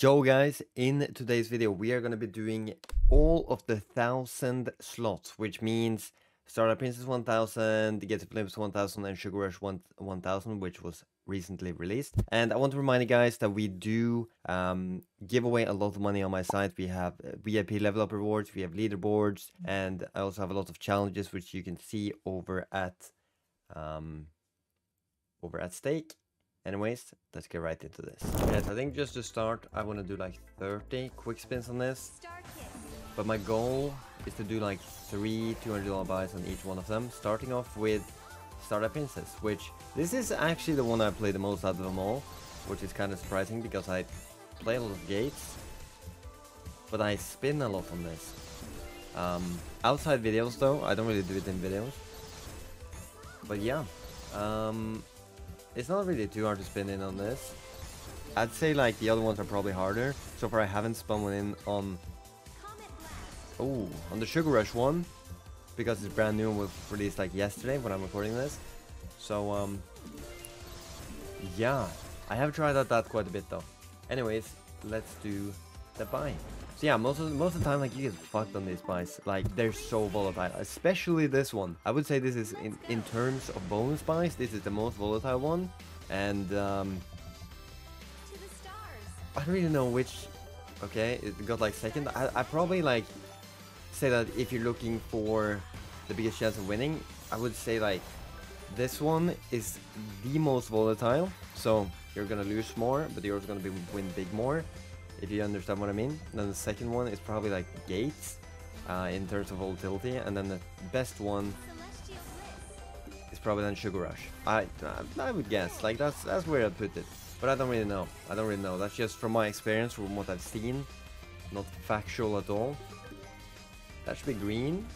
Yo guys, in today's video we are going to be doing all of the 1000 slots, which means Starlight Princess 1000, Gates of Olympus 1000 and Sugar Rush 1000, which was recently released. And I want to remind you guys that we do um, give away a lot of money on my site. We have uh, VIP level up rewards, we have leaderboards, and I also have a lot of challenges which you can see over at um, over at stake Anyways, let's get right into this. Yes, I think just to start, I want to do like 30 quick spins on this. But my goal is to do like three $200 buys on each one of them, starting off with Starlight Princess, which this is actually the one I play the most out of them all, which is kind of surprising because I play a lot of gates, but I spin a lot on this. Um, outside videos though, I don't really do it in videos. But yeah, um, it's not really too hard to spin in on this. I'd say like the other ones are probably harder. So far I haven't spun one in on... Oh, on the Sugar Rush one. Because it's brand new and was released like yesterday when I'm recording this. So, um... Yeah, I have tried out that quite a bit though. Anyways, let's do the buy. Yeah, most of most of the time, like you get fucked on these buys. Like they're so volatile, especially this one. I would say this is in in terms of bonus buys, this is the most volatile one, and um, I don't really know which. Okay, it got like second. I I probably like say that if you're looking for the biggest chance of winning, I would say like this one is the most volatile. So you're gonna lose more, but you're also gonna be win big more if you understand what I mean. Then the second one is probably like Gates uh, in terms of volatility, and then the best one is probably then Sugar Rush. I I would guess like that's that's where I'd put it, but I don't really know. I don't really know. That's just from my experience, from what I've seen, not factual at all. That should be green.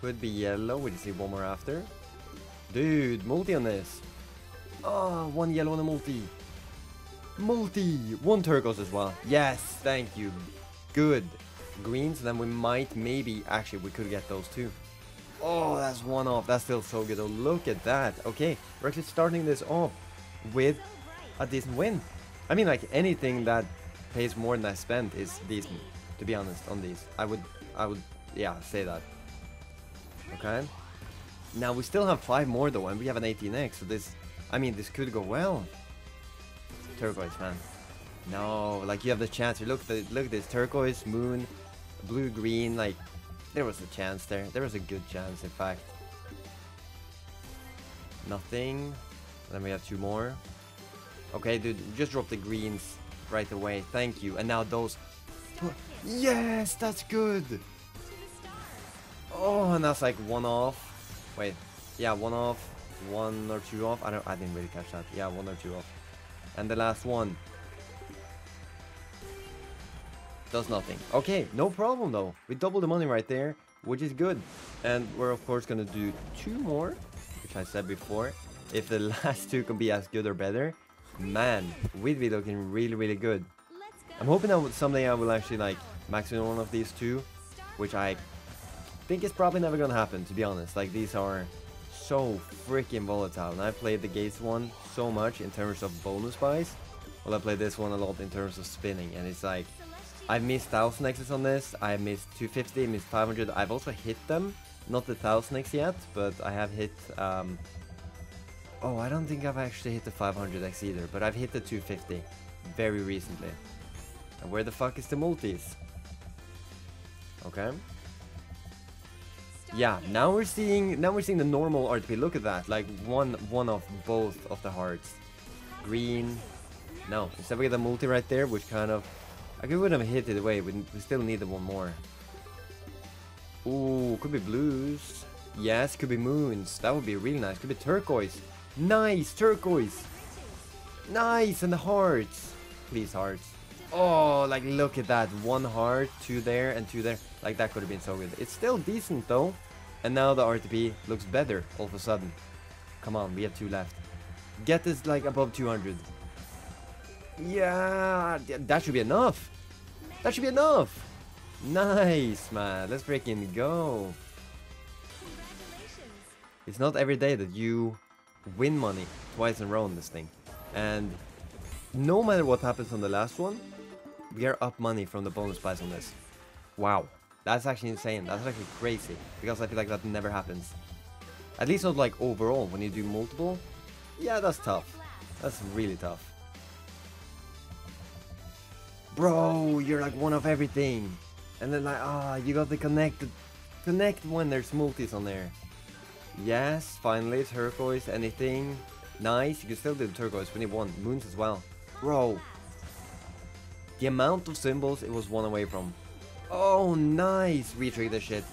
Could be yellow. We just see one more after. Dude, multi on this. Oh, one yellow and a multi. Multi! One turquoise as well. Yes, thank you. Good. Greens, then we might, maybe, actually, we could get those too. Oh, that's one off. That's still so good. Oh, look at that. Okay, we're actually starting this off with a decent win. I mean, like, anything that pays more than I spent is decent, to be honest, on these. I would, I would, yeah, say that. Okay. Now, we still have five more, though, and we have an 18x, so this, I mean, this could go well turquoise, man. No, like you have the chance. Look, the, look at this turquoise, moon, blue, green. Like there was a chance there. There was a good chance, in fact. Nothing. Then we have two more. Okay, dude, just drop the greens right away. Thank you. And now those. Yes, that's good. Oh, and that's like one off. Wait, yeah, one off, one or two off. I don't. I didn't really catch that. Yeah, one or two off. And the last one. Does nothing. Okay, no problem though. We double the money right there, which is good. And we're of course gonna do two more, which I said before. If the last two can be as good or better, man, we'd be looking really, really good. I'm hoping that someday I will actually like max one of these two, which I think is probably never gonna happen, to be honest. Like these are so freaking volatile. And I played the Gates one so much in terms of bonus buys. Well, I played this one a lot in terms of spinning. And it's like, I've missed 1000 X's on this. I missed 250, missed 500. I've also hit them. Not the 1000 X yet, but I have hit... Um, oh, I don't think I've actually hit the 500 X either. But I've hit the 250 very recently. And where the fuck is the multis? Okay. Yeah, now we're seeing now we're seeing the normal RTP. Look at that, like one one of both of the hearts. Green. No, instead we get the multi right there, which kind of I could have hit it away. We, we still needed one more. Ooh, could be blues. Yes, could be moons. That would be really nice. Could be turquoise. Nice, turquoise. Nice, and the hearts. Please, hearts. Oh, like look at that. One heart, two there, and two there. Like that could have been so good. It's still decent though. And now the RTP looks better all of a sudden. Come on, we have two left. Get this like above 200. Yeah, that should be enough. That should be enough. Nice, man. Let's freaking go. It's not every day that you win money twice in a row on this thing. And no matter what happens on the last one, we are up money from the bonus buys on this. Wow. That's actually insane. That's actually crazy. Because I feel like that never happens. At least not like overall. When you do multiple, yeah, that's tough. That's really tough. Bro, you're like one of everything. And then like, ah, oh, you got the connect, connect when there's multis on there. Yes, finally, turquoise, anything. Nice, you can still do the turquoise when you want. Moons as well. Bro. The amount of symbols it was one away from. Oh, nice. Retrigger this shit.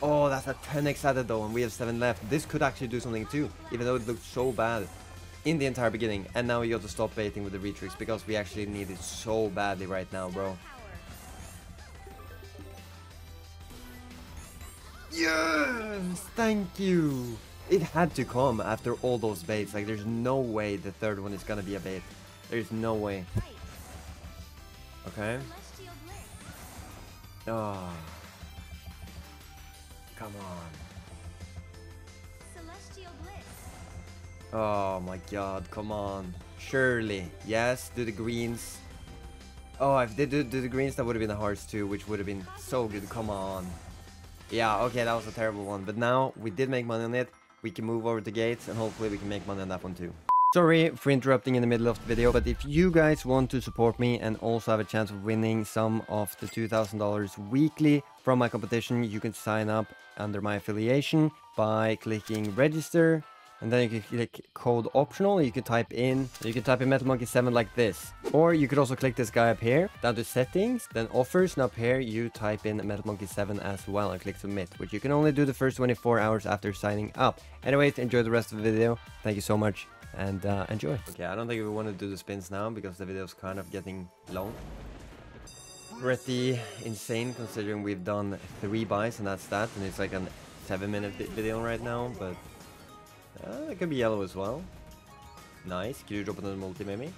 Oh, that's a 10x added though, and we have 7 left. This could actually do something too, even though it looked so bad in the entire beginning. And now we got to stop baiting with the retricks because we actually need it so badly right now, bro. Yes! Thank you! It had to come after all those baits. Like, there's no way the third one is gonna be a bait. There's no way. Okay. Oh. Come on. Oh my god, come on. Surely. Yes, do the greens. Oh, if they do, do the greens, that would have been the hearts too, which would have been so good. Come on. Yeah, okay, that was a terrible one. But now, we did make money on it. We can move over to gates, and hopefully we can make money on that one too. Sorry for interrupting in the middle of the video, but if you guys want to support me and also have a chance of winning some of the $2,000 weekly from my competition, you can sign up under my affiliation by clicking register and then you can click code optional. You can type in you can type in metal monkey 7 like this. Or you could also click this guy up here down to settings then offers and up here you type in metal monkey 7 as well and click submit which you can only do the first 24 hours after signing up. Anyways enjoy the rest of the video. Thank you so much and uh, enjoy okay i don't think we want to do the spins now because the video is kind of getting long pretty insane considering we've done three buys and that's that and it's like a seven minute video right now but uh, it could be yellow as well. Nice. Can you drop another multi maybe?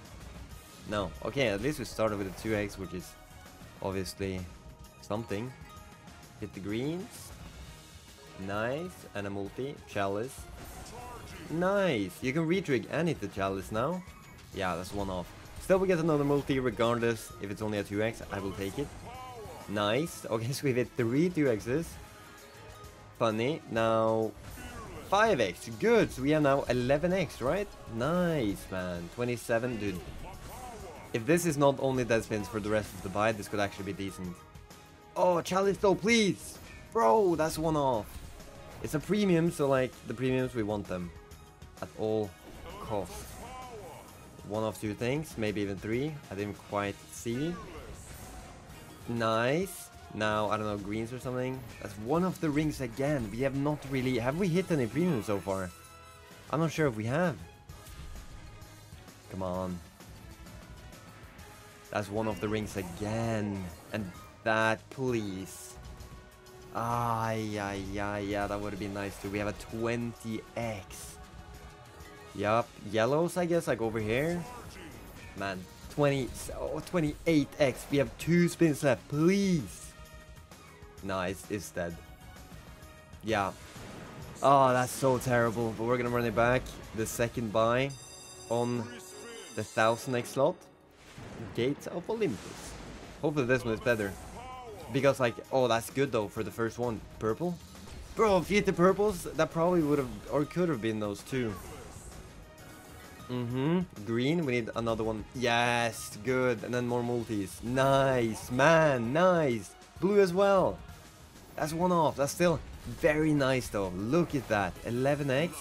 No. Okay, at least we started with two eggs, which is obviously something. Hit the greens. Nice. And a multi. Chalice. Nice. You can retrig and hit the chalice now. Yeah, that's one off. Still, we get another multi regardless if it's only a 2x. I will take it. Nice. Okay, so we've hit three 2x's. Funny. Now, 5x, good, so we have now 11x, right? Nice, man, 27, dude. If this is not only dead spins for the rest of the buy, this could actually be decent. Oh, chalice though, please! Bro, that's one off. It's a premium, so like, the premiums, we want them. At all costs. One of two things, maybe even three. I didn't quite see. Nice. Now, I don't know, greens or something. That's one of the rings again. We have not really... Have we hit any premium so far? I'm not sure if we have. Come on. That's one of the rings again. And that, please. Ah, yeah, yeah, yeah, that would have been nice too. We have a 20x. Yup, yellows, I guess, like over here. Man, 20, oh, 28x. We have two spins left, please. Nice, it's, dead. Yeah. Oh, that's so terrible. But we're gonna run it back. The second buy on the 1000x slot. Gates of Olympus. Hopefully this one is better. Because like, oh, that's good though for the first one. Purple? Bro, if you hit the purples, that probably would have, or could have been those two. Mm-hmm. Green, we need another one. Yes, good. And then more multis. Nice, man, nice. Blue as well. That's one off. That's still very nice though. Look at that. 11x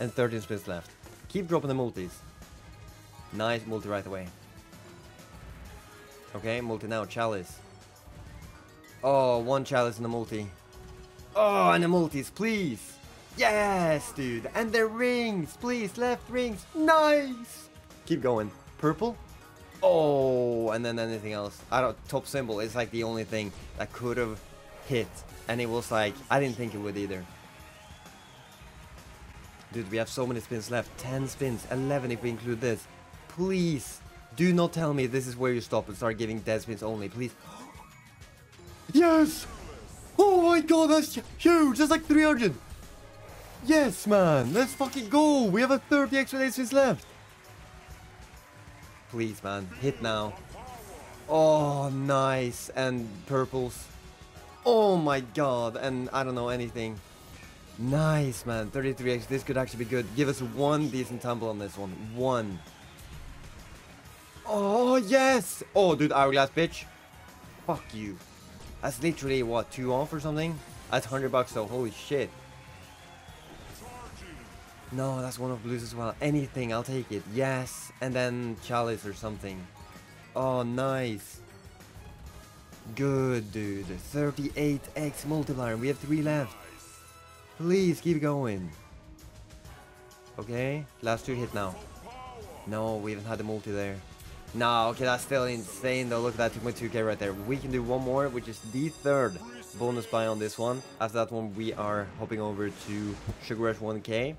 and 13 spins left. Keep dropping the multis. Nice multi right away. Okay, multi now. Chalice. Oh, one chalice in the multi. Oh, and the multis, please. Yes, dude. And the rings, please. Left rings. Nice. Keep going. Purple. Oh, and then anything else. I don't. Top symbol is like the only thing that could have hit and it was like, I didn't think it would either. Dude, we have so many spins left. 10 spins, 11 if we include this. Please, do not tell me this is where you stop and start giving dead spins only, please. yes! Oh my god, that's huge! That's like 300! Yes, man! Let's fucking go! We have a 30 extra spins left! Please, man. Hit now. Oh, nice. And purples. Oh my god. And I don't know anything. Nice, man. 33x. This could actually be good. Give us one decent tumble on this one. One. Oh, yes. Oh, dude, hourglass, bitch. Fuck you. That's literally, what, two off or something? That's 100 bucks though. Holy shit. No, that's one of blues as well. Anything, I'll take it. Yes. And then chalice or something. Oh, nice. Good, dude. 38x multiplier. We have three left. Please, keep going. Okay, last two hit now. No, we haven't had the multi there. No, okay, that's still insane though. Look at that 2.2k right there. We can do one more, which is the third bonus buy on this one. After that one, we are hopping over to Sugar Rush 1k.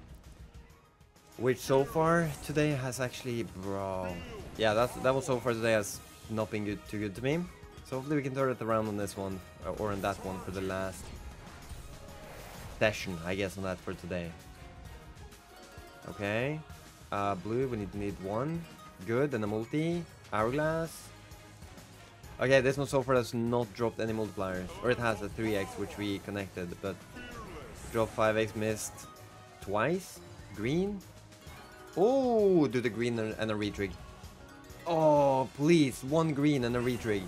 Which so far today has actually, bro. Yeah, that's, that was so far today has not been good, too good to me. So hopefully we can turn it around on this one, uh, or on that one for the last session, I guess, on that for today. Okay. Uh, blue, we need, need one. Good, and a multi. Hourglass. Okay, this one so far has not dropped any multipliers. Or it has a 3x, which we connected, but... Drop 5x, missed twice. Green. Oh, do the green and a retrig. Oh, please, one green and a retrig.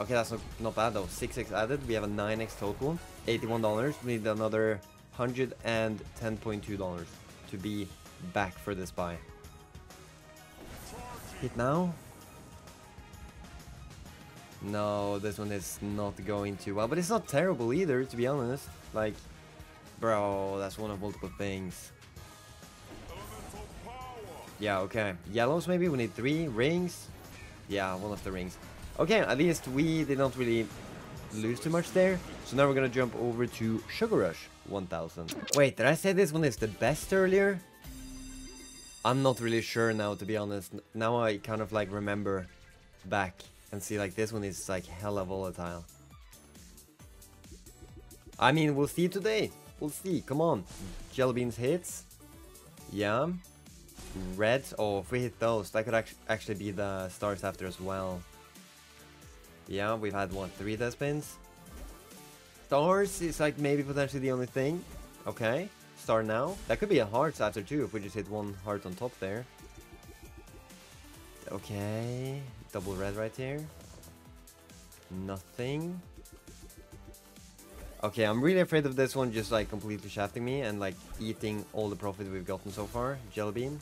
Okay, that's not, not bad though. 6x added, we have a 9x total. $81. We need another $110.2 to be back for this buy. Hit now? No, this one is not going too well, but it's not terrible either, to be honest. Like, bro, that's one of multiple things. Yeah, okay. Yellows maybe, we need three. Rings? Yeah, one of the rings. Okay, at least we did not really lose too much there. So now we're gonna jump over to Sugar Rush 1000. Wait, did I say this one is the best earlier? I'm not really sure now, to be honest. Now I kind of like remember back and see like this one is like hella volatile. I mean, we'll see today. We'll see. Come on. Jelly beans hits. Yeah. Reds. Oh, if we hit those, that could actually be the stars after as well. Yeah, we've had, what, three death spins? Stars is like maybe potentially the only thing. Okay, star now. That could be a hearts after too, if we just hit one heart on top there. Okay, double red right here. Nothing. Okay, I'm really afraid of this one just like completely shafting me and like eating all the profit we've gotten so far. Jelly bean.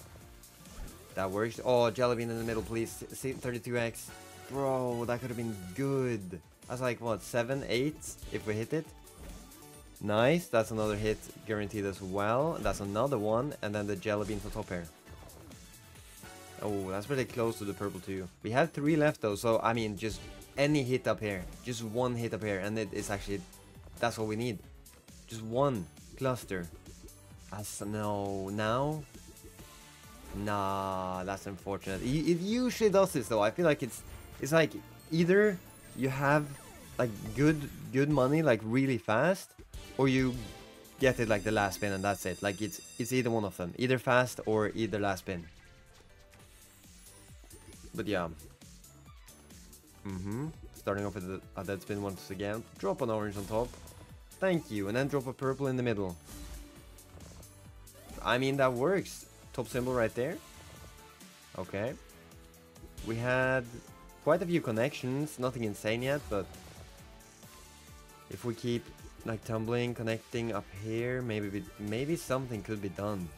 That works. Oh, jelly bean in the middle, please. 32x. Bro, that could have been good. That's like, what, 7, 8 if we hit it? Nice, that's another hit guaranteed as well. That's another one, and then the jelly beans on top here. Oh, that's really close to the purple too. We have three left though, so I mean, just any hit up here. Just one hit up here, and it is actually, that's what we need. Just one cluster. As no, now? Nah, that's unfortunate. It usually does this though. I feel like it's it's like either you have like good good money like really fast or you get it like the last spin and that's it. Like it's it's either one of them. Either fast or either last spin. But yeah. Mm-hmm. Starting off with a, dead spin once again. Drop an orange on top. Thank you. And then drop a purple in the middle. I mean that works top symbol right there okay we had quite a few connections, nothing insane yet, but if we keep like tumbling, connecting up here, maybe we, maybe something could be done.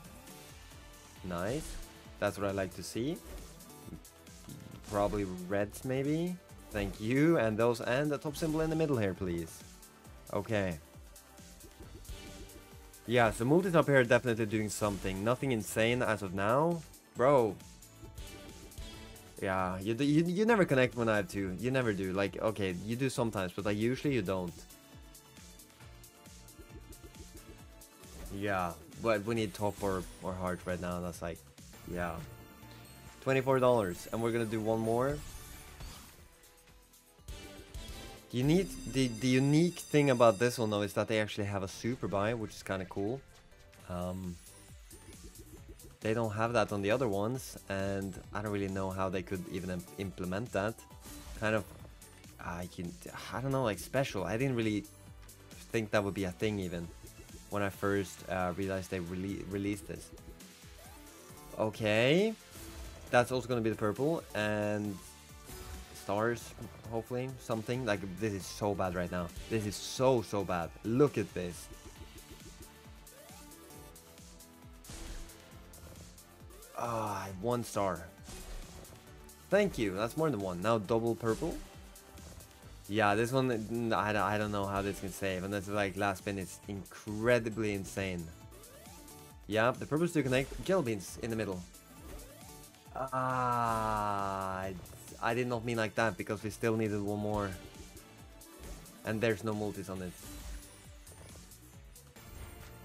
Nice. That's what I like to see. Probably reds maybe. Thank you. And those and the top symbol in the middle here, please. Okay. Yeah, so multis up here definitely doing something. Nothing insane as of now. Bro, yeah, you, you you never connect when I have to. You never do. Like, okay, you do sometimes, but like usually you don't. Yeah, but we need top or, or heart right now. That's like, yeah. $24, and we're gonna do one more. The unique, the, the unique thing about this one though is that they actually have a super buy, which is kind of cool. Um, they don't have that on the other ones, and I don't really know how they could even im implement that. Kind of, I can, I don't know, like special. I didn't really think that would be a thing even when I first uh, realized they rele released this. Okay, that's also gonna be the purple and stars, hopefully something. Like this is so bad right now. This is so so bad. Look at this. Ah, one star. Thank you. That's more than one. Now double purple. Yeah, this one, I, I don't know how this can save. And that's like last spin is incredibly insane. Yeah, the purpose to connect gel beans in the middle. Ah, I did not mean like that because we still needed one more. And there's no multis on it.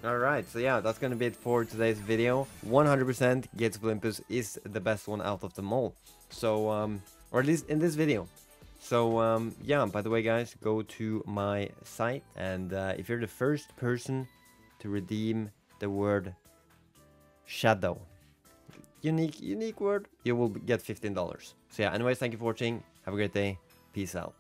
Alright, so yeah, that's gonna be it for today's video. 100% Gates of Olympus is the best one out of them all. So, um, or at least in this video. So, um, yeah, by the way, guys, go to my site, and uh, if you're the first person to redeem the word shadow, unique, unique word, you will get $15. So yeah, anyways, thank you for watching. Have a great day. Peace out.